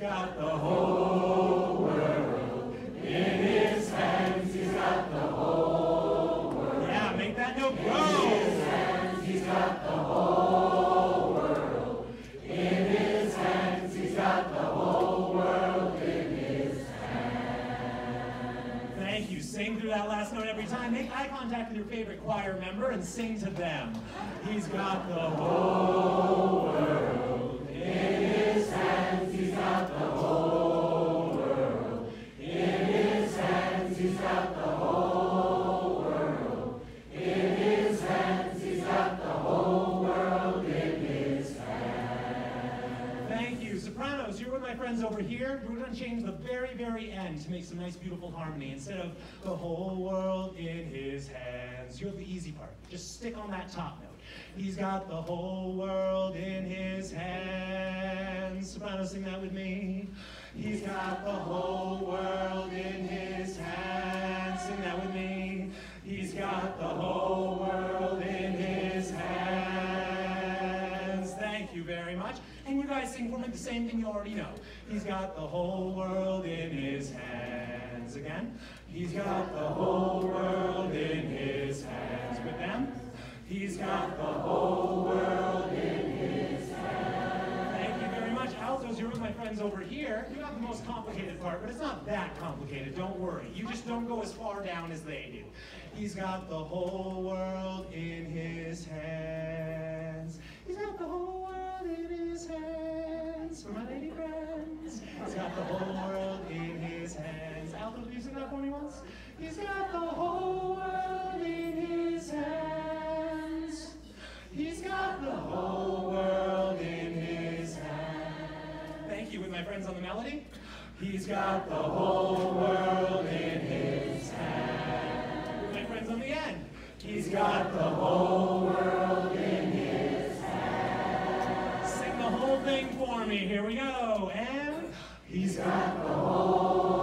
got the whole world in his hands. He's got the whole world. Yeah, make that note grow. He's got the whole world in his hands. He's got the whole world in his hands. Thank you. Sing through that last note every time. Make eye contact with your favorite choir member and sing to them. He's got the whole world my friends over here. We're to change the very, very end to make some nice, beautiful harmony. Instead of the whole world in his hands, you have the easy part. Just stick on that top note. He's got the whole world in his hands. Sopranos, sing that with me. He's got the whole world in his hands. Very much. And you guys sing for me the same thing you already know. He's got the whole world in his hands. Again. He's got the whole world in his hands. With them. He's got the whole world in his hands. Thank you very much. Altos, you're with my friends over here. You got the most complicated part, but it's not that complicated. Don't worry. You just don't go as far down as they do. He's got the whole world in his hands. He's got the whole world in his hands. He's got the whole world in his hands. Thank you with my friends on the melody. He's got the whole world in his hands. With my friends on the end. He's got the whole world in his hands. Sing the whole thing for me. Here we go. And he's got the whole